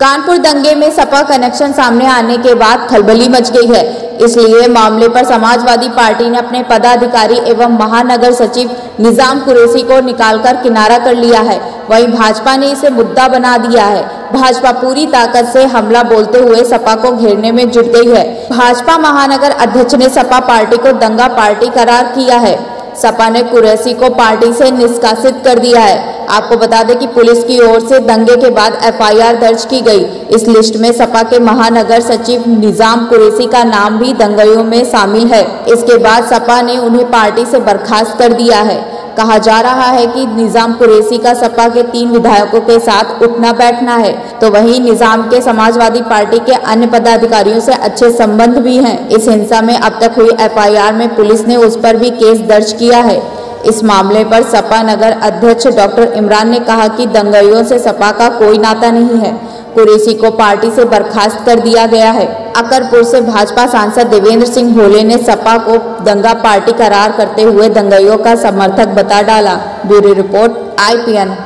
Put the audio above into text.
कानपुर दंगे में सपा कनेक्शन सामने आने के बाद खलबली मच गई है। इसलिए मामले पर समाजवादी पार्टी ने अपने पदाधिकारी एवं महानगर सचिव निज़ाम कुरैशी को निकालकर किनारा कर लिया है। वहीं भाजपा ने इसे मुद्दा बना दिया है। भाजपा पूरी ताकत से हमला बोलते हुए सपा को घेरने में जुट गई है। भाजपा महानगर अध्यक्ष ने सपा पार्टी को दंगा पार्टी करार किया है। सपा ने कुरैसी को पार्टी से निष्कासित कर दिया है। आपको बता दें कि पुलिस की ओर से दंगे के बाद एफआईआर दर्ज की गई। इस लिस्ट में सपा के महानगर सचिव निज़ाम कुरैसी का नाम भी दंगइयों में शामिल है। इसके बाद सपा ने उन्हें पार्टी से बर्खास्त कर दिया है। कहा जा रहा है कि निज़ाम कुरेसी का सपा के तीन विधायकों के साथ उठना बैठना है। तो वहीं निज़ाम के समाजवादी पार्टी के अन्य पदाधिकारियों से अच्छे संबंध भी हैं। इस हिंसा में अब तक हुई एफआईआर में पुलिस ने उस पर भी केस दर्ज किया है। इस मामले पर सपा नगर अध्यक्ष डॉक्टर इमरान ने कहा कि दंगाइयों से सपा का कोई नाता नहीं है। कुरेशी को पार्टी से बर्खास्त कर दिया गया है। अकरपुर से भाजपा सांसद देवेंद्र सिंह भोले ने सपा को दंगा पार्टी करार करते हुए दंगाइयों का समर्थक बता डाला। Bureau report, IPN.